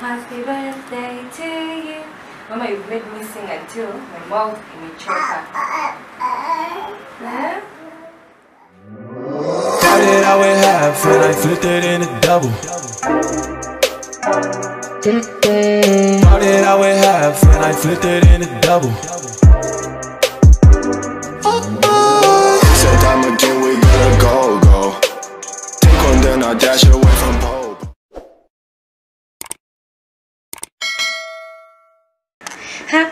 Happy birthday to you. Mama, you've made me sing until my mouth imechoka. Eh? Started out with half and I flipped it in a double. Started out with half and I flipped it in a double. Said time again, we gotta go, go. Take one, then I dash away from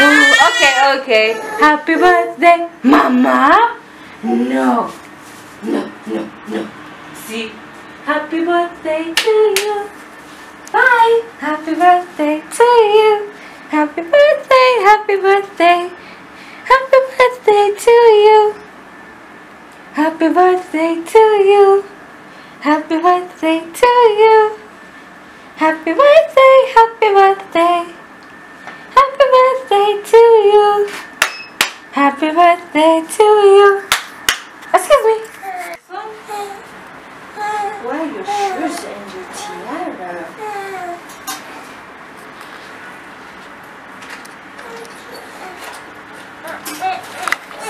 Ooh, okay, okay. Happy birthday, Mama. No, no, no, no. See, happy birthday to you. Bye. Happy birthday to you. Happy birthday, happy birthday. Happy birthday to you. Happy birthday to you. Happy birthday to you. Happy birthday, happy birthday. Happy birthday to you. Happy birthday to you. Excuse me. Why your shoes and your tiara?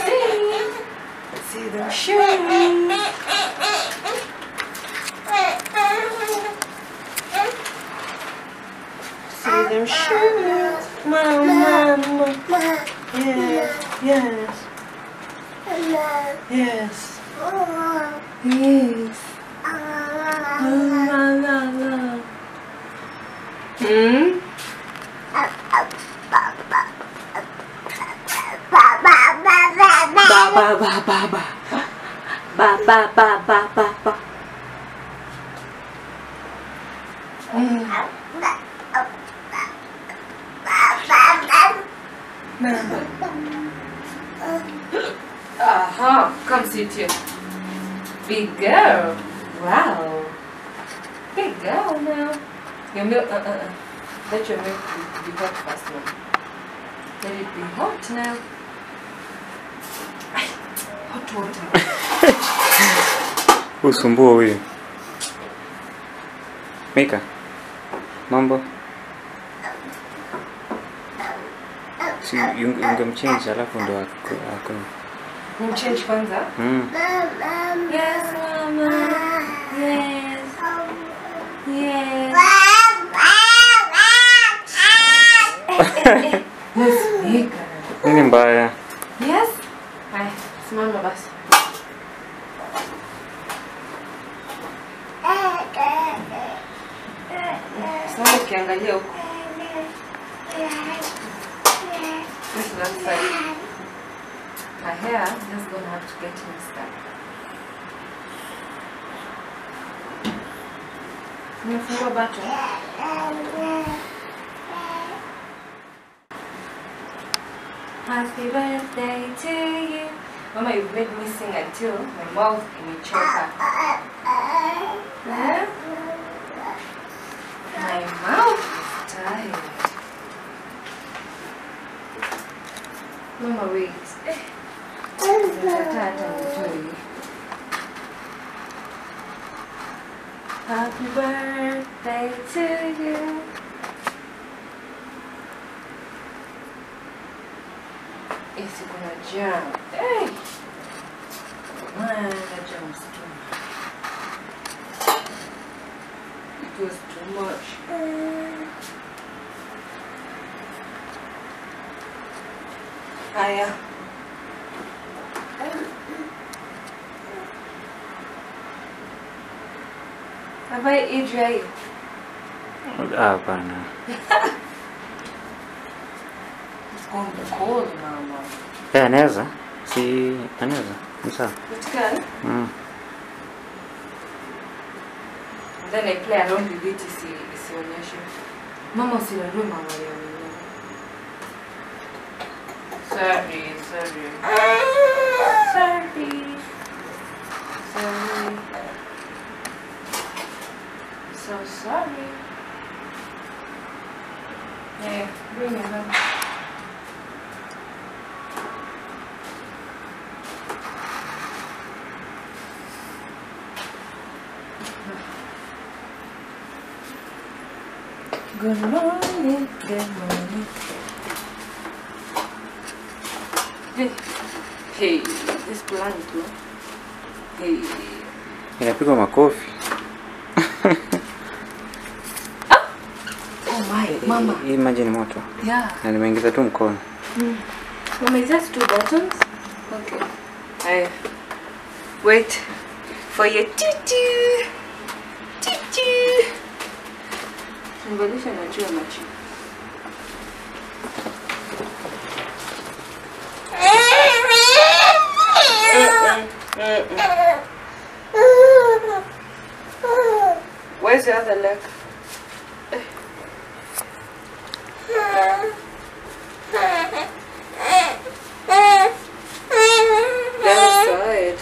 See? See them shoes. See them shoes. Mama, mama. Yes, yes, yes. Yes. La, la, la. Hmm? Ba ba ba ba ba. Ba ba ba ba ba ba. Hmm. Aha, come sit here. Big girl. Wow. Big girl now. Your milk, uh, uh, uh. Let your milk be, be hot first now. Let it be hot now. Hot water. Usumbua huyu. Mika, mambo? Si yung- ungemchange alafu ndo ako. ako. You change kwanza? Mm. Yes, mama. Yes. Yes. Nini mbaya? Yes. Haya, simama basi. Simama ukiangalia huko. One side. My hair just gonna have to get mixed up. Nimefungua button. Happy birthday to you. Mama, you've made me sing until my mouth imechoka. Mama, wait. Eh. Happy birthday to you. Esse kuna jam. Hey! Man, that jam was too much. It was too much. Haya. Have I eat right? Ah, Hapana. It's going to be cold, mama. Eh, anaweza? Si anaweza? Ni sawa. It can. Mm. And then I play around with it isi isionyeshe. Mama usiwarue mama ya wenyewe. Sorry, sorry. Sorry. Sorry. So sorry. Yeah, bring it. Good morning, good morning. Hey, hey, this plant, no? Hey. Inapigwa makofi. Oh my, mama. Hii maji ni moto Yeah. na nimeingiza tu mkono. Mama, is that two buttons? Okay. I wait for your tutu. Tutu. Nibadilisha na juu Where's the other leg? The other side.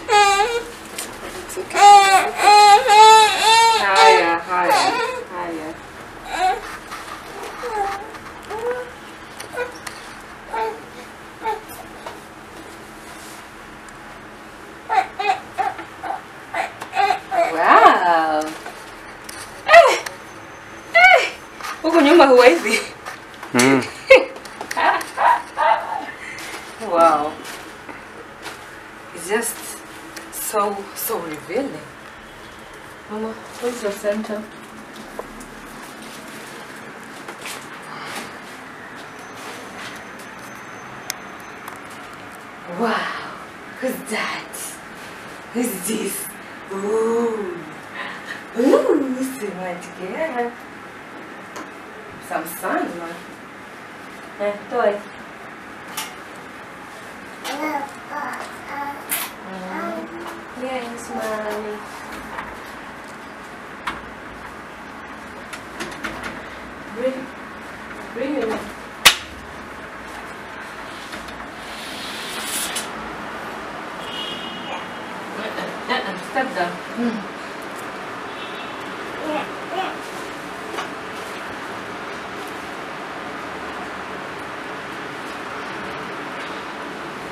It's okay. Higher, higher, higher. Wow. Eh. Eh. Huku nyuma huwezi. Mm. Wow. It's just so, so revealing. Mama, where's your center? Wow. Who's that? Who's this? Ooh. Ooh, so much girl. Some sun, man. Eh, toy. Uh, uh, mm. Yes, mommy. Bring, bring it. Uh-uh, step down.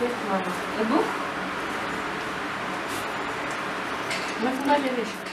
Yes, mama. A book? Umefunga dirisha?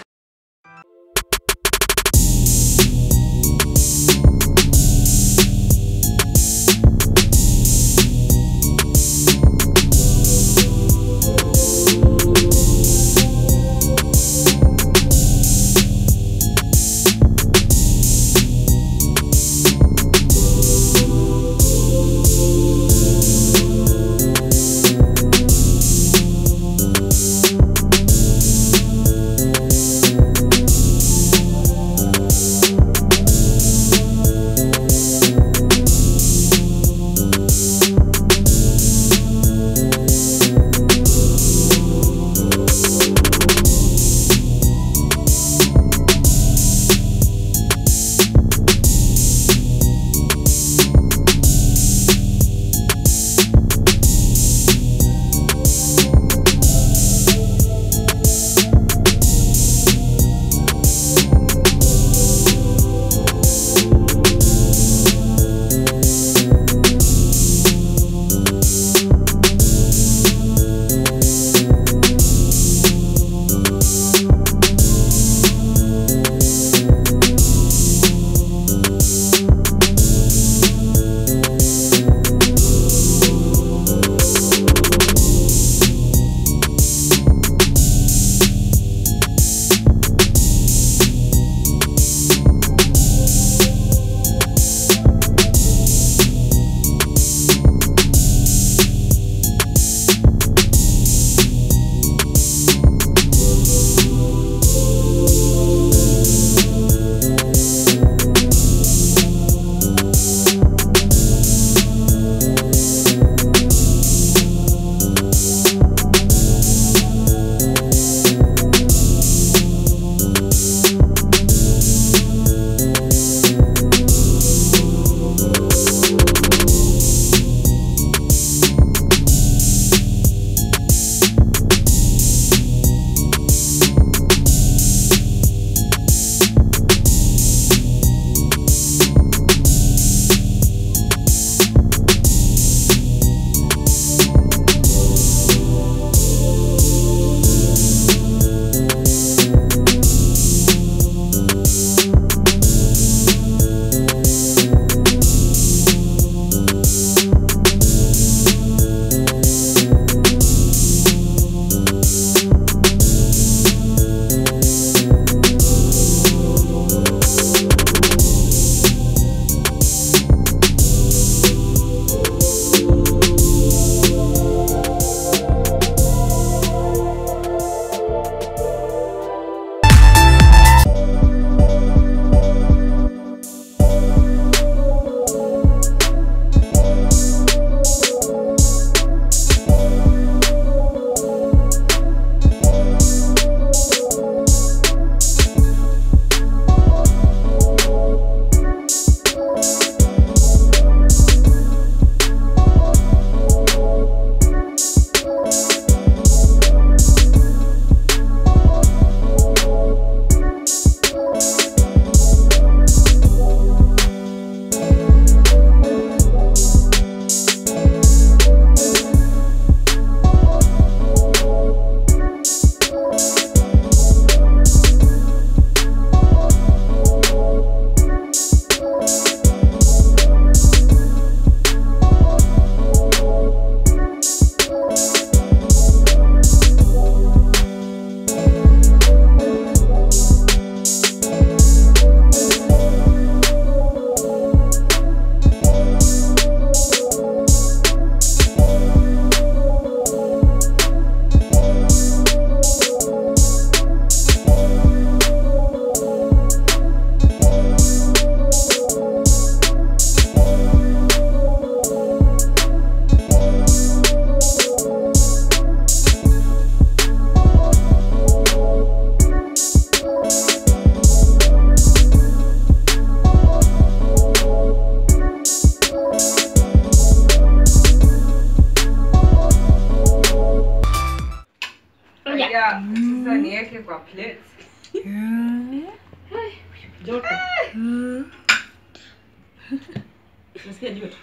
Unasikia joto?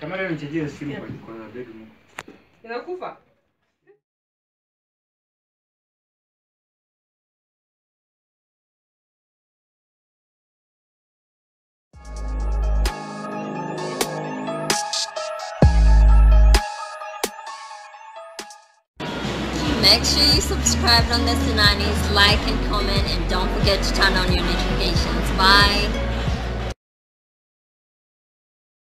Kamera nichajie simu kwa kwa bedroom. Inakufa. Make sure you subscribe on the Sinanis, like and comment, and don't forget to turn on your notifications. Bye.